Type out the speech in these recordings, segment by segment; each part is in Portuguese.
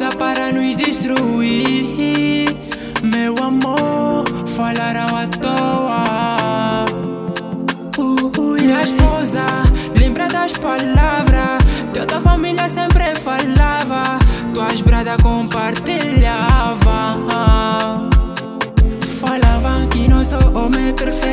coisa para nos destruir. Meu amor, falaram à toa. Uh, uh, Minha esposa, lembra das palavras que toda família sempre falava. Tuas bradas compartilhava. Falavam que não sou homem perfeito.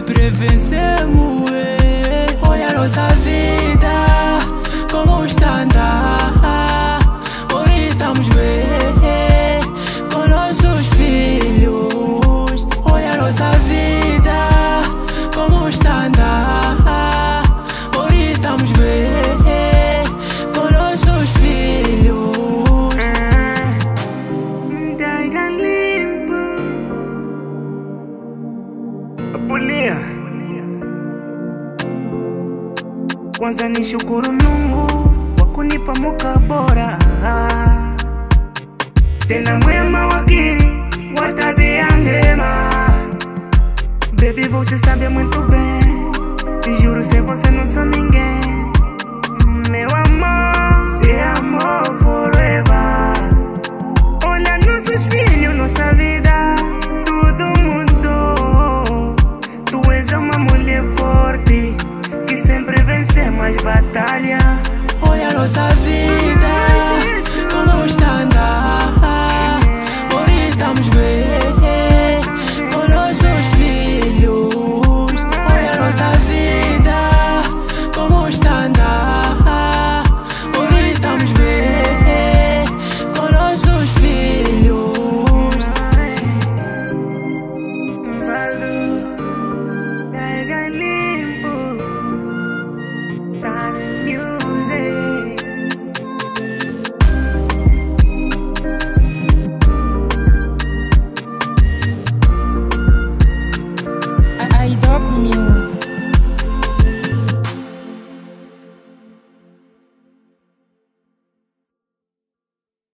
Sempre vencemos. Olha a nossa vida, Kwanza ni shukuru Mungu kwa kunipa muka bora. Tena mwema wakili wa tabia njema. Baby você sabe muito bem. Te juro sem você não sou nossa vida como está andar. Hoje estamos bem com nossos filhos. Olha a nossa vida.